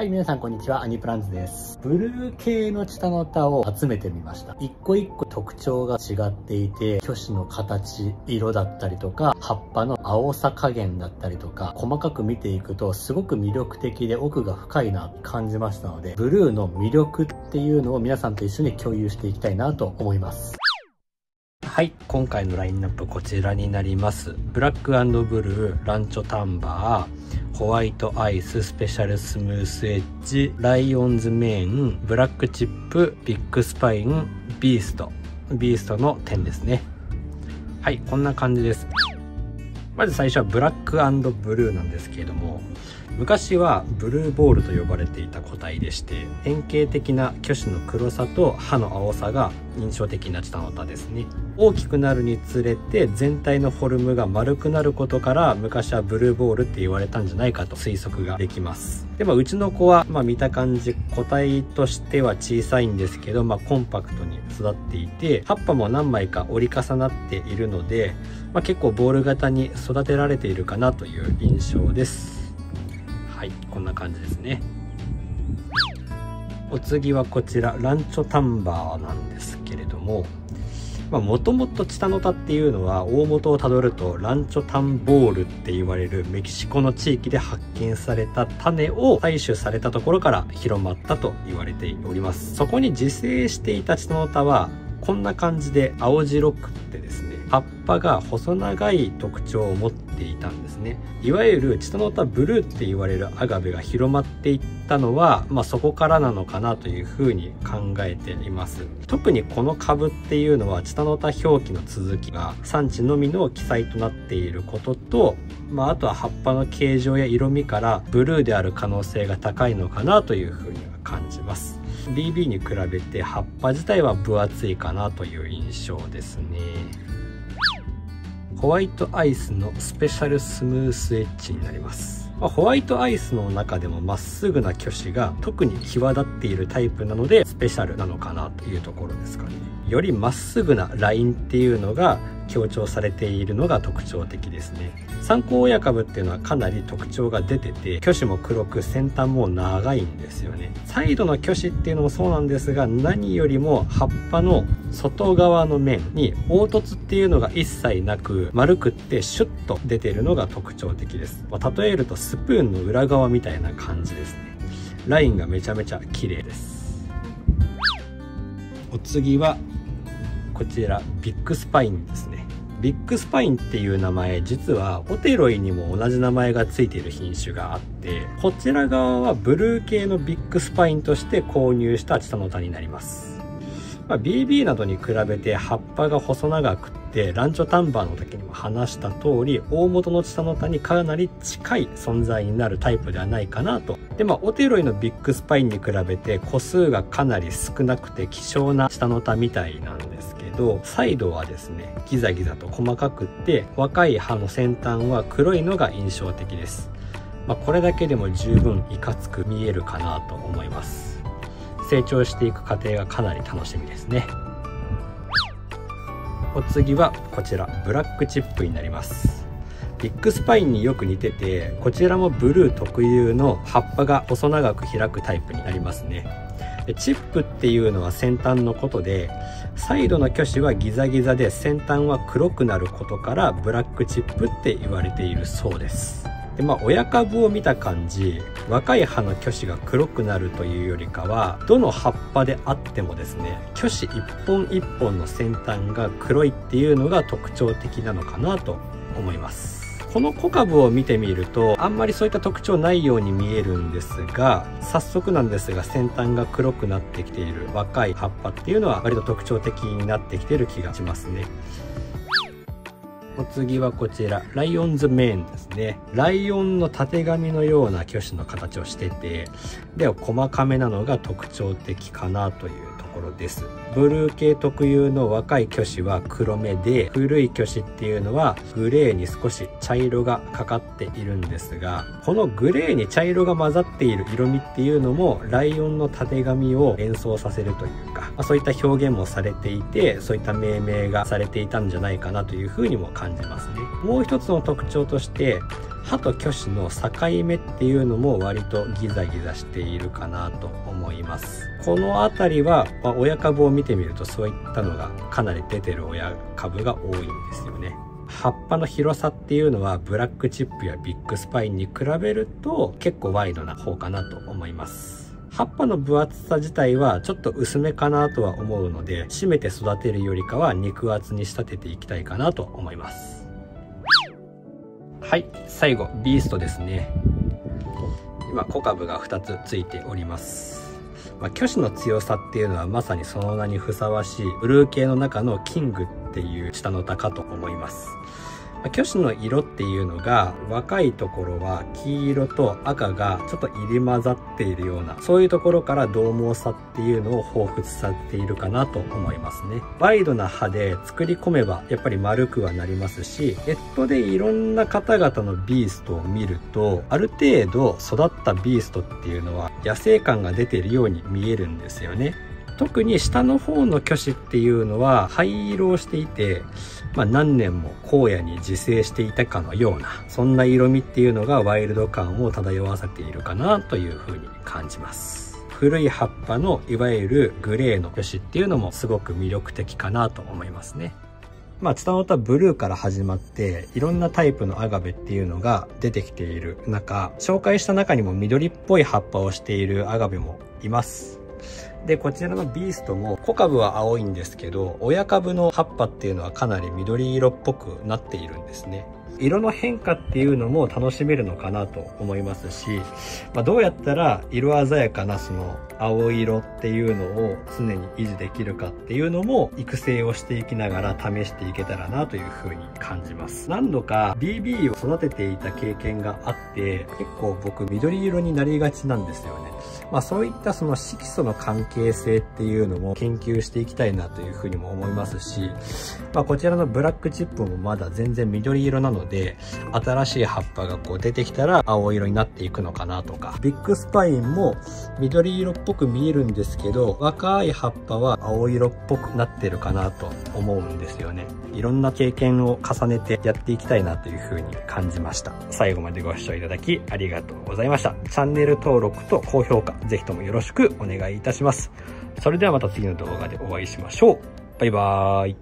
はい、皆さんこんにちは。アニプランズです。ブルー系のチタノタを集めてみました。一個一個特徴が違っていて、挙手の形、色だったりとか、葉っぱの青さ加減だったりとか、細かく見ていくとすごく魅力的で奥が深いな感じましたので、ブルーの魅力っていうのを皆さんと一緒に共有していきたいなと思います。はい、今回のラインナップこちらになります。ブラックブルー、ランチョタンバー、ホワイトアイス、スペシャルスムースエッジ、ライオンズメイン、ブラックチップ、ビッグスパイン、ビースト。ビーストの点ですね。はい、こんな感じです。まず最初はブラックブルーなんですけれども、昔はブルーボールと呼ばれていた個体でして典型的な巨種の黒さと葉の青さが印象的なチタノタですね。大きくなるにつれて全体のフォルムが丸くなることから昔はブルーボールって言われたんじゃないかと推測ができます。でもうちの子は、まあ、見た感じ個体としては小さいんですけど、まあ、コンパクトに育っていて葉っぱも何枚か折り重なっているので、まあ、結構ボール型に育育てられているかなという印象です。はいこんな感じですね。お次はこちらランチョタンバーなんですけれども。もともとチタノタっていうのは大元をたどるとランチョタンボールって言われるメキシコの地域で発見された種を採取されたところから広まったと言われております。そこに自生していたチタノタはこんな感じで青白くて葉っぱが細長い特徴を持っていたんですね。いわゆるチタノタブルーって言われるアガベが広まっていったのは、まあ、そこからなのかなというふうに考えています。特にこの株っていうのはチタノタ表記の続きが産地のみの記載となっていることと、まあ、あとは葉っぱの形状や色味からブルーである可能性が高いのかなというふうには感じます。BB に比べて葉っぱ自体は分厚いかなという印象ですね。ホワイトアイスのスペシャルスムースエッジになります。ま、ホワイトアイスの中でもまっすぐな挙手が特に際立っているタイプなのでスペシャルなのかなというところですかね。よりまっすぐなラインっていうのが強調されているのが特徴的ですね。参考親株っていうのはかなり特徴が出てて挙手も黒く先端も長いんですよね。サイドの挙手っていうのもそうなんですが何よりも葉っぱの外側の面に凹凸っていうのが一切なく丸くってシュッと出てるのが特徴的です、ま、例えるとスプーンの裏側みたいな感じですね。ラインがめちゃめちゃ綺麗です。お次はこちらビッグスパインですね。ビッグスパインっていう名前実はオテロイにも同じ名前が付いている品種があってこちら側はブルー系のビッグスパインとして購入したチタノタになります。まあ、BB などに比べて葉っぱが細長くってランチョタンバーの時にも話した通り大元のチタノタにかなり近い存在になるタイプではないかなと。でまあオテロイのビッグスパインに比べて個数がかなり少なくて希少なチタノタみたいなんですけどサイドはですねギザギザと細かくって若い葉の先端は黒いのが印象的です、まあ、これだけでも十分いかつく見えるかなと思います。成長していく過程がかなり楽しみですね。お次はこちらブラックチップになります。ビッグスパインによく似ててこちらもブルー特有の葉っぱが細長く開くタイプになりますね。チップっていうのは先端のことでサイドの挙手はギザギザで先端は黒くなることからブラックチップって言われているそうです。でまあ親株を見た感じ若い葉の巨子が黒くなるというよりかはどの葉っぱであってもですね巨子一本一本の先端が黒いっていうのが特徴的なのかなと思います。この小株を見てみるとあんまりそういった特徴ないように見えるんですが早速なんですが先端が黒くなってきている若い葉っぱっていうのは割と特徴的になってきてる気がしますねお次はこちら、ライオンズメインですね。ライオンの縦紙のような挙手の形をしてて、では、細かめなのが特徴的かなというころです。ブルー系特有の若い巨子は黒目で古い巨子っていうのはグレーに少し茶色がかかっているんですがこのグレーに茶色が混ざっている色味っていうのもライオンのたてがみを連想させるというか、まあ、そういった表現もされていてそういった命名がされていたんじゃないかなというふうにも感じますね。もう一つの特徴として葉と虚子の境目っていうのも割とギザギザしているかなと思います。この辺りは、まあ、親株を見てみるとそういったのがかなり出てる親株が多いんですよね。葉っぱの広さっていうのはブラックチップやビッグスパインに比べると結構ワイドな方かなと思います。葉っぱの分厚さ自体はちょっと薄めかなとは思うので締めて育てるよりかは肉厚に仕立てていきたいかなと思います。はい最後ビーストですね今小株が2つついておりますまあ、挙手の強さっていうのはまさにその名にふさわしいブルー系の中のキングっていう下の高と思います。挙手の色っていうのが若いところは黄色と赤がちょっと入り混ざっているようなそういうところから獰猛さっていうのを彷彿させているかなと思いますね。ワイドな葉で作り込めばやっぱり丸くはなりますしネットでいろんな方々のビーストを見るとある程度育ったビーストっていうのは野生感が出ているように見えるんですよね。特に下の方の虚子っていうのは灰色をしていて、まあ、何年も荒野に自生していたかのようなそんな色味っていうのがワイルド感を漂わせているかなというふうに感じます古い葉っぱのいわゆるグレーの虚子っていうのもすごく魅力的かなと思いますねまあ、ツタノタブルーから始まって、いろんなタイプのアガベっていうのが出てきている中、紹介した中にも緑っぽい葉っぱをしているアガベもいます。で、こちらのビーストも、小株は青いんですけど、親株の葉っぱっていうのはかなり緑色っぽくなっているんですね。色の変化っていうのも楽しめるのかなと思いますし、まあ、どうやったら色鮮やかなその青色っていうのを常に維持できるかっていうのも育成をしていきながら試していけたらなというふうに感じます。何度か BB を育てていた経験があって結構僕緑色になりがちなんですよね。まあそういったその色素の関係性っていうのも研究していきたいなというふうにも思いますし、まあこちらのブラックチップもまだ全然緑色なので、新しい葉っぱがこう出てきたら青色になっていくのかなとか、ビッグスパインも緑色っぽく見えるんですけど、若い葉っぱは青色っぽくなってるかなと思うんですよね。いろんな経験を重ねてやっていきたいなというふうに感じました。最後までご視聴いただきありがとうございました。チャンネル登録と高評価、ぜひともよろしくお願いいたします。それではまた次の動画でお会いしましょう。バイバーイ。